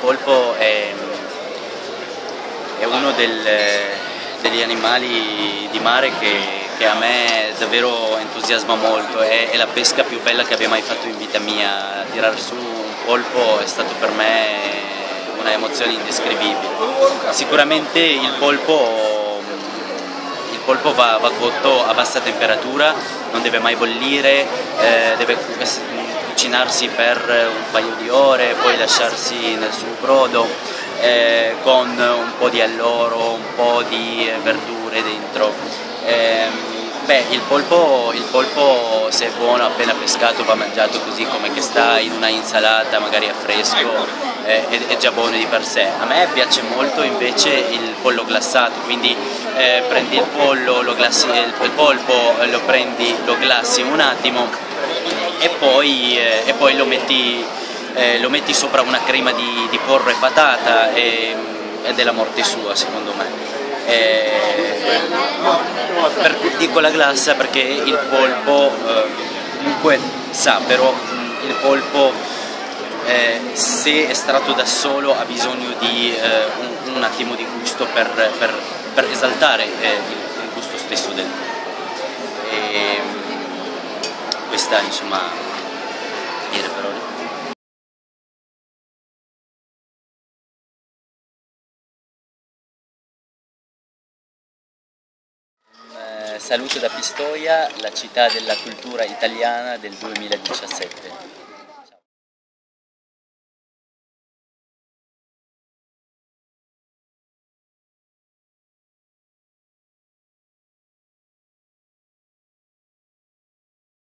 polpo è, è uno del, degli animali di mare che, che, a me davvero entusiasma molto, è, è, la pesca più bella che abbia mai fatto in vita mia, tirare su un polpo è stato per me una emozione indescrivibile. Sicuramente il polpo, il polpo va, va, cotto a bassa temperatura, non deve mai bollire, eh, deve cucinarsi per un paio di ore, poi lasciarsi nel suo brodo eh, con un po' di alloro, un po' di verdure dentro. Eh, Beh, il polpo, il polpo, se è buono appena pescato va mangiato così come che sta in una insalata magari a fresco eh, è, è, già buono di per sé. A me piace molto invece il pollo glassato, quindi eh, prendi il pollo, lo glassi, il polpo, lo prendi, lo glassi un attimo e poi, eh, e poi lo, metti, eh, lo, metti, sopra una crema di, di porro e patata e, ed è la morte sua secondo me. Eh, per, dico la glassa perché il polpo eh, comunque sa, però il polpo eh, se estratto da solo ha bisogno di eh, un, un, attimo di gusto per, per, per esaltare eh, il, il, gusto stesso del polpo. Questa insomma era parole. Saluto da Pistoia, la città della cultura italiana del 2017.